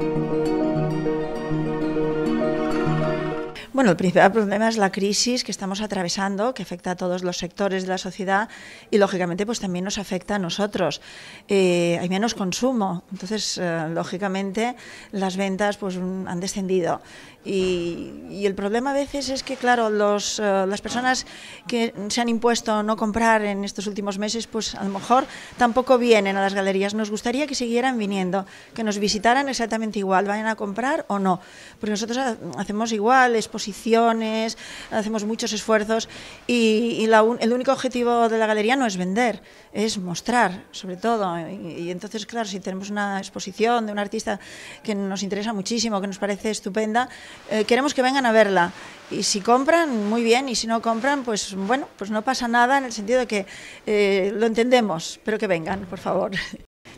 Thank you. Bueno, el principal problema es la crisis que estamos atravesando, que afecta a todos los sectores de la sociedad y, lógicamente, pues también nos afecta a nosotros. Eh, hay menos consumo, entonces, eh, lógicamente, las ventas pues, han descendido. Y, el problema a veces es que, claro, los, eh, las personas que se han impuesto no comprar en estos últimos meses, pues a lo mejor tampoco vienen a las galerías. Nos gustaría que siguieran viniendo, que nos visitaran exactamente igual, vayan a comprar o no. Porque nosotros hacemos igual, exposiciones, hacemos muchos esfuerzos y, el único objetivo de la galería no es vender, es mostrar, sobre todo. Y, y entonces, claro, si tenemos una exposición de un artista que nos interesa muchísimo, que nos parece estupenda, eh, queremos que vengan a verla. Y si compran, muy bien, y si no compran, pues bueno, pues no pasa nada en el sentido de que eh, lo entendemos, pero que vengan, por favor.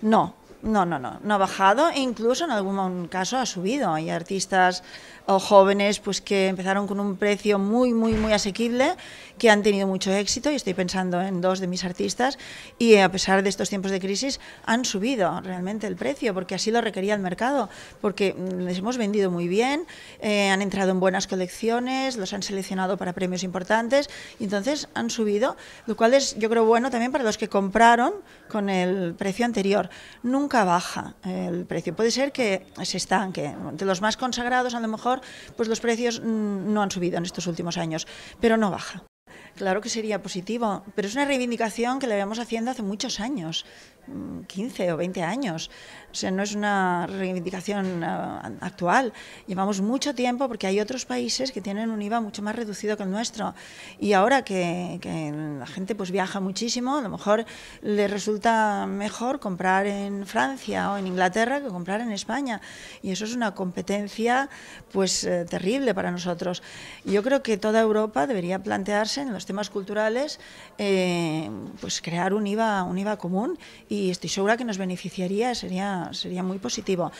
No, no, no, no, no ha bajado e incluso en algún caso ha subido. Hay artistas o jóvenes pues que empezaron con un precio muy, muy, muy asequible, que han tenido mucho éxito, y estoy pensando en dos de mis artistas, y a pesar de estos tiempos de crisis han subido realmente el precio, porque así lo requería el mercado, porque les hemos vendido muy bien, eh, han entrado en buenas colecciones, los han seleccionado para premios importantes, y entonces han subido, lo cual es yo creo bueno también para los que compraron con el precio anterior. Nunca baja. El precio, puede ser que se estanque, de los más consagrados a lo mejor pues los precios mm, no han subido en estos últimos años, pero no baja. Claro que sería positivo, pero es una reivindicación que le vamos haciendo hace muchos años, 15 mm, o 20 años. O sea, no es una reivindicación ah, actual. Llevamos mucho tiempo porque hay otros países que tienen un IVA mucho más reducido que el nuestro. Y ahora que, la gente pues viaja muchísimo, a lo mejor le resulta mejor comprar en Francia o en Inglaterra que comprar en España. Y eso es una competencia pues eh, terrible para nosotros. Yo creo que toda Europa debería plantearse en los temas culturales eh, pues crear un IVA, un IVA común y estoy segura que nos beneficiaría, sería, sería muy positivo.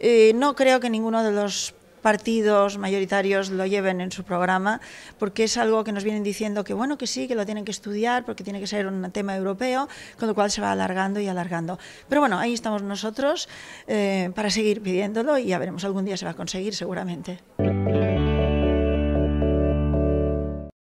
Eh, no creo que ninguno de los partidos mayoritarios lo lleven en su programa, porque es algo que nos vienen diciendo que bueno, que sí, que lo tienen que estudiar, porque tiene que ser un tema europeo, con lo cual se va alargando y alargando. Pero bueno, ahí estamos nosotros eh, para seguir pidiéndolo y ya veremos, algún día se va a conseguir seguramente.